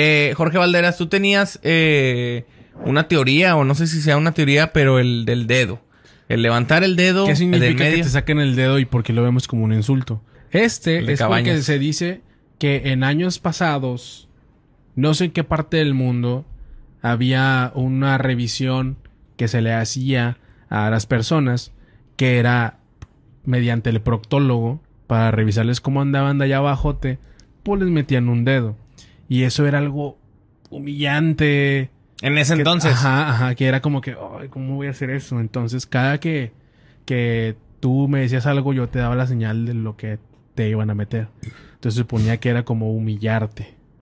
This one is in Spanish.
Eh, Jorge Valderas, tú tenías eh, una teoría, o no sé si sea una teoría, pero el del dedo. El levantar el dedo ¿Qué del significa que medio. te saquen el dedo y por qué lo vemos como un insulto? Este El de es porque se dice que en años pasados, no sé en qué parte del mundo, había una revisión que se le hacía a las personas que era mediante el proctólogo para revisarles cómo andaban de allá abajo, pues les metían un dedo. Y eso era algo humillante. En ese Que- entonces. Ajá, ajá, que era como que, ay, ¿cómo voy a hacer eso? Entonces, cada que, que tú me decías algo, yo te daba la señal de lo que te iban a meter. Entonces, suponía que era como humillarte.